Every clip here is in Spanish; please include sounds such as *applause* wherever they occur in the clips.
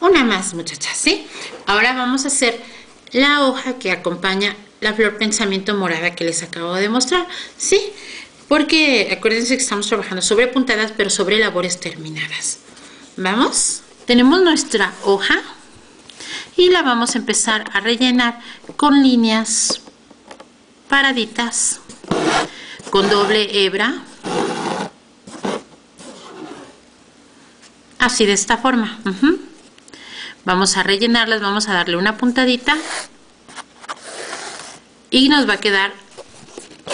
una más muchachas, ¿sí? Ahora vamos a hacer la hoja que acompaña la flor pensamiento morada que les acabo de mostrar, ¿sí? Porque acuérdense que estamos trabajando sobre puntadas, pero sobre labores terminadas. ¿Vamos? Tenemos nuestra hoja y la vamos a empezar a rellenar con líneas paraditas, con doble hebra. Así de esta forma. Vamos a rellenarlas, vamos a darle una puntadita. Y nos va a quedar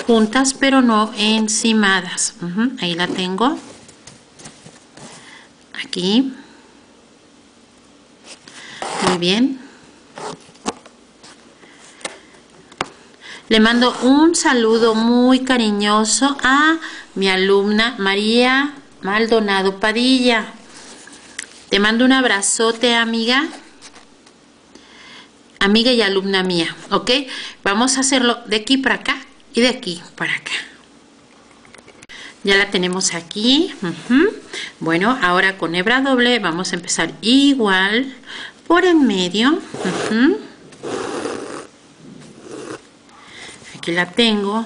juntas pero no encimadas. Ahí la tengo. Aquí. Muy bien. Le mando un saludo muy cariñoso a mi alumna María Maldonado Padilla te mando un abrazote amiga amiga y alumna mía, ¿ok? Vamos a hacerlo de aquí para acá y de aquí para acá. Ya la tenemos aquí. Bueno, ahora con hebra doble vamos a empezar igual por en medio. Aquí la tengo.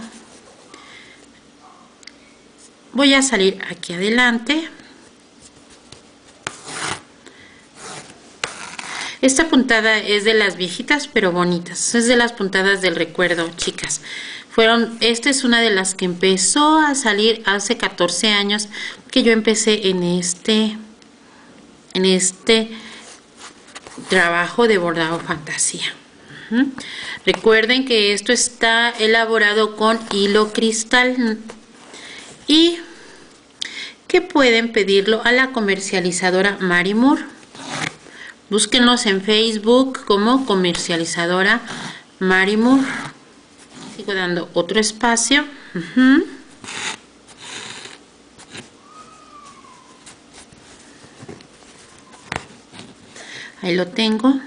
Voy a salir aquí adelante. Esta puntada es de las viejitas pero bonitas. Es de las puntadas del recuerdo, chicas. Fueron, esta es una de las que empezó a salir hace 14 años que yo empecé en este, en este trabajo de bordado fantasía. Recuerden que esto está elaborado con hilo cristal y que pueden pedirlo a la comercializadora Marimur. Búsquenlos en Facebook como comercializadora Marimur. Sigo dando otro espacio. Ahí lo tengo.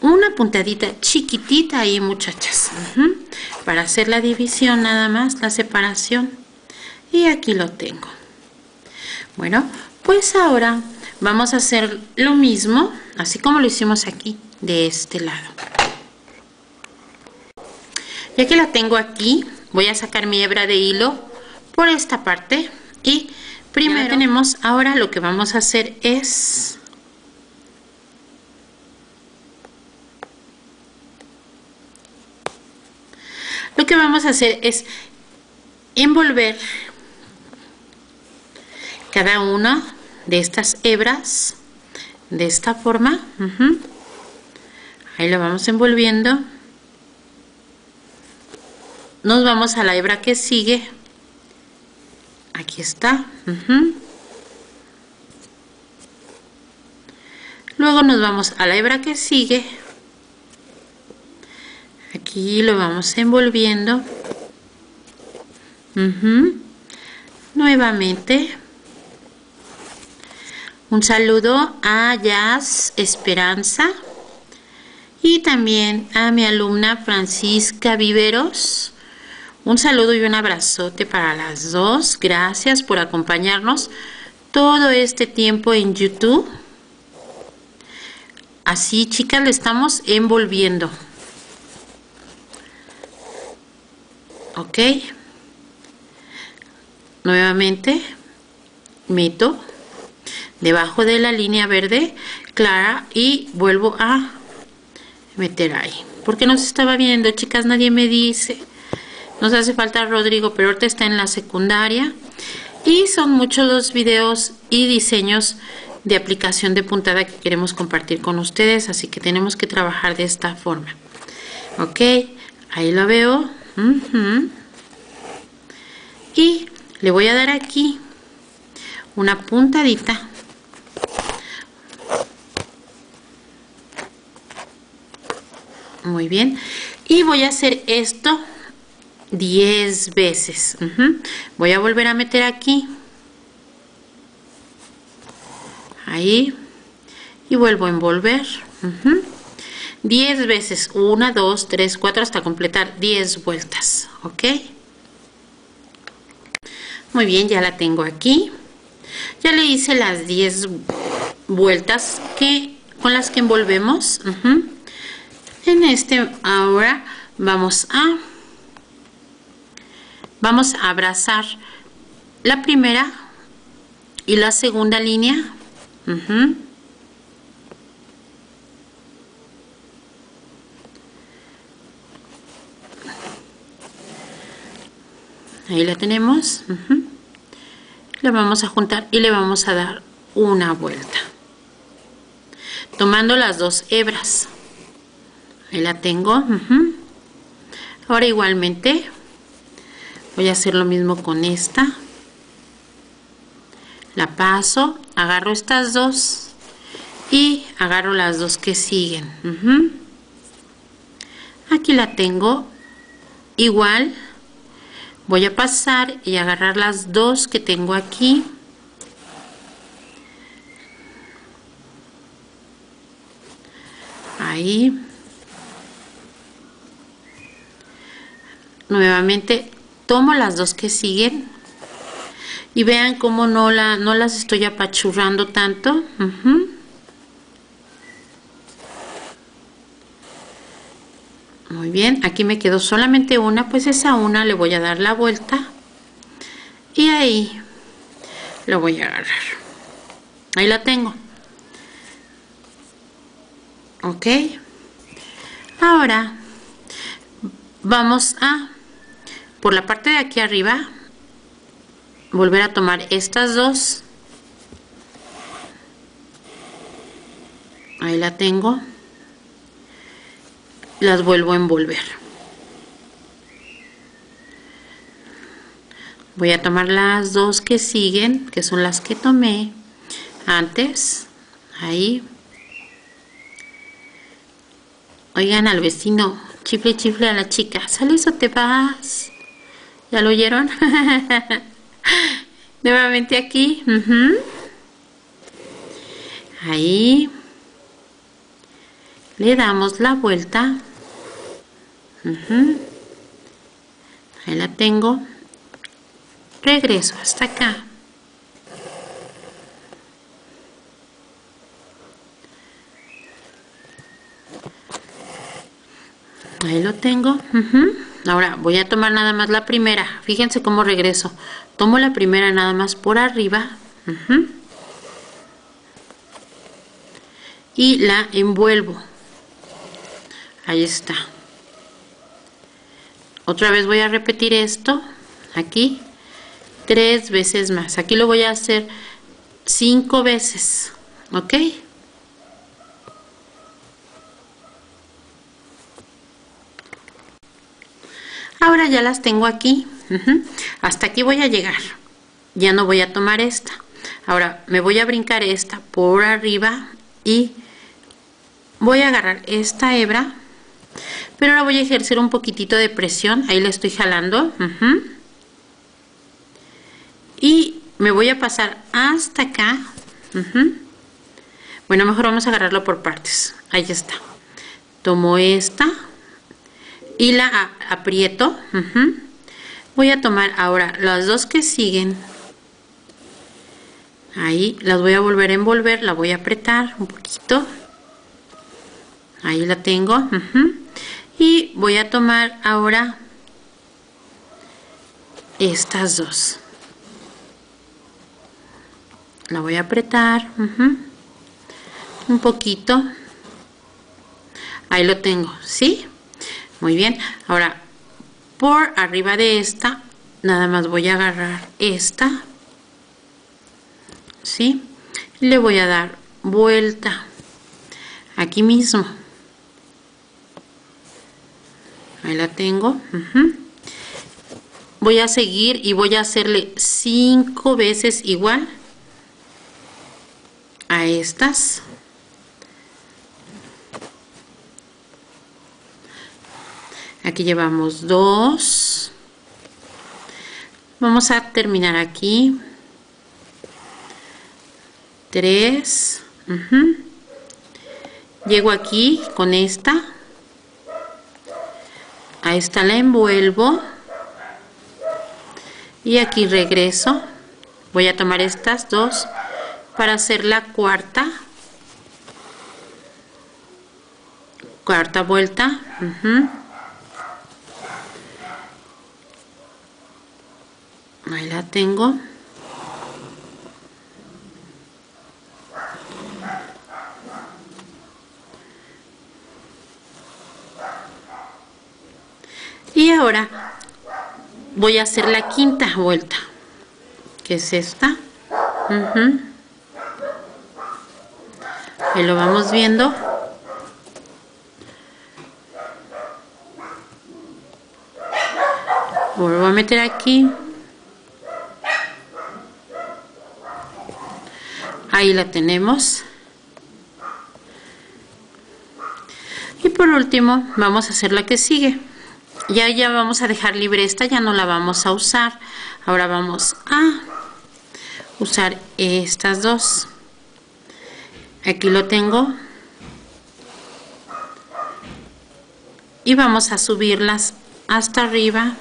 Una puntadita chiquitita ahí, muchachas. Para hacer la división nada más, la separación. Y aquí lo tengo. Bueno, pues ahora vamos a hacer lo mismo así como lo hicimos aquí de este lado. Ya que la tengo aquí voy a sacar mi hebra de hilo por esta parte y primero tenemos ahora lo que vamos a hacer es lo que vamos a hacer es envolver cada una de estas hebras de esta forma ahí lo vamos envolviendo. Nos vamos a la hebra que sigue. Aquí está luego nos vamos a la hebra que sigue. Aquí lo vamos envolviendo. Nuevamente un saludo a Jazz Esperanza y también a mi alumna Francisca Viveros. Un saludo y un abrazote para las dos. Gracias por acompañarnos todo este tiempo en YouTube. Así, chicas, le estamos envolviendo. Ok. Nuevamente meto debajo de la línea verde clara y vuelvo a meter ahí. Porque no se estaba viendo chicas nadie me dice. Nos hace falta Rodrigo pero ahorita está en la secundaria. Y son muchos los videos y diseños de aplicación de puntada que queremos compartir con ustedes así que tenemos que trabajar de esta forma. Ok ahí lo veo. Y le voy a dar aquí una puntadita muy bien. Y voy a hacer esto 10 veces. Voy a volver a meter aquí. Ahí. Y vuelvo a envolver. 10 veces. 1 2 3 4 hasta completar 10 vueltas. Ok muy bien ya la tengo aquí. Ya le hice las 10 vueltas que con las que envolvemos. En este ahora vamos a vamos a abrazar la primera y la segunda línea. Ahí la tenemos. La vamos a juntar y le vamos a dar una vuelta. Tomando las dos hebras. Ahí la tengo. Ahora igualmente voy a hacer lo mismo con esta. La paso, agarro estas dos y agarro las dos que siguen. Aquí la tengo igual voy a pasar y agarrar las dos que tengo aquí ahí nuevamente tomo las dos que siguen y vean cómo no, la, no las estoy apachurrando tanto Muy bien, aquí me quedó solamente una, pues esa una le voy a dar la vuelta y ahí lo voy a agarrar. Ahí la tengo. Ok. Ahora vamos a, por la parte de aquí arriba, volver a tomar estas dos. Ahí la tengo las vuelvo a envolver. Voy a tomar las dos que siguen, que son las que tomé antes. Ahí. Oigan al vecino, chifle chifle a la chica. ¿Sales o te vas? ¿Ya lo oyeron? *laughs* Nuevamente aquí. Ahí. Le damos la vuelta Ahí la tengo. Regreso hasta acá. Ahí lo tengo. Ahora voy a tomar nada más la primera. Fíjense cómo regreso. Tomo la primera nada más por arriba. Y la envuelvo. Ahí está otra vez voy a repetir esto aquí tres veces más aquí lo voy a hacer cinco veces ok ahora ya las tengo aquí. Hasta aquí voy a llegar. Ya no voy a tomar esta. Ahora me voy a brincar esta por arriba y voy a agarrar esta hebra pero ahora voy a ejercer un poquitito de presión. Ahí le estoy jalando. Y me voy a pasar hasta acá. Bueno mejor vamos a agarrarlo por partes. Ahí está. Tomo esta y la aprieto voy a tomar ahora las dos que siguen. Ahí las voy a volver a envolver la voy a apretar un poquito. Ahí la tengo y voy a tomar ahora estas dos. La voy a apretar un poquito. Ahí lo tengo ¿sí? Muy bien. Ahora por arriba de esta nada más voy a agarrar esta ¿sí? le voy a dar vuelta aquí mismo. Ahí la tengo. Voy a seguir y voy a hacerle cinco veces igual a estas aquí llevamos dos. Vamos a terminar aquí. Tres. Llego aquí con esta. A esta la envuelvo. Y aquí regreso. Voy a tomar estas dos para hacer la cuarta. Cuarta vuelta. Ahí la tengo. Y ahora voy a hacer la quinta vuelta, que es esta. Ahí lo vamos viendo. Vuelvo a meter aquí. Ahí la tenemos. Y por último, vamos a hacer la que sigue. Ya, ya vamos a dejar libre esta, ya no la vamos a usar. Ahora vamos a usar estas dos. Aquí lo tengo. Y vamos a subirlas hasta arriba.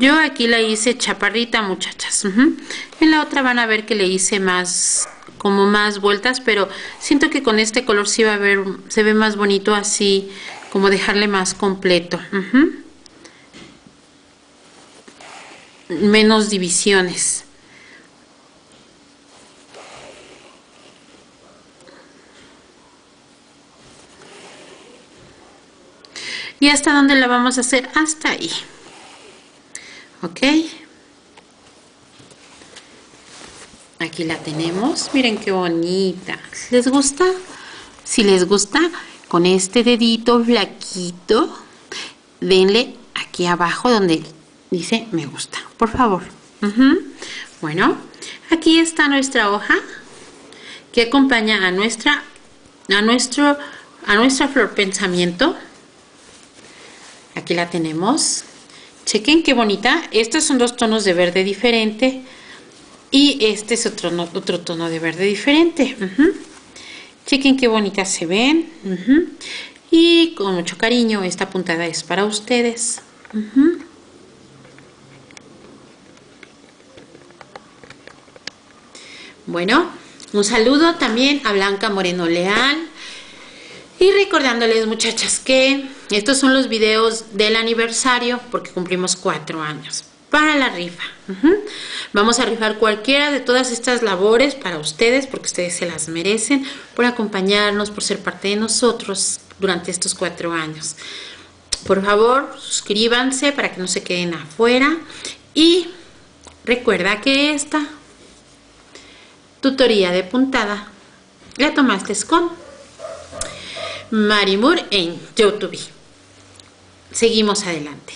Yo aquí la hice chaparrita, muchachas. En la otra van a ver que le hice más, como más vueltas, pero siento que con este color sí va a ver, se ve más bonito así, como dejarle más completo. Menos divisiones. ¿Y hasta dónde la vamos a hacer? Hasta ahí. ¿Ok? Aquí la tenemos. Miren qué bonita. ¿Les gusta? Si les gusta, con este dedito flaquito, denle aquí abajo donde dice me gusta. Por favor. Bueno, aquí está nuestra hoja que acompaña a nuestra a nuestro a nuestra flor pensamiento Aquí la tenemos. Chequen qué bonita. Estos son dos tonos de verde diferente. Y este es otro, otro tono de verde diferente. Chequen qué bonitas se ven. Y con mucho cariño, esta puntada es para ustedes. Bueno, un saludo también a Blanca Moreno Leal. Y recordándoles muchachas que estos son los videos del aniversario porque cumplimos cuatro años para la rifa. Vamos a rifar cualquiera de todas estas labores para ustedes porque ustedes se las merecen por acompañarnos, por ser parte de nosotros durante estos cuatro años. Por favor, suscríbanse para que no se queden afuera y recuerda que esta tutoría de puntada la tomaste con Marimur en YouTube. Seguimos adelante.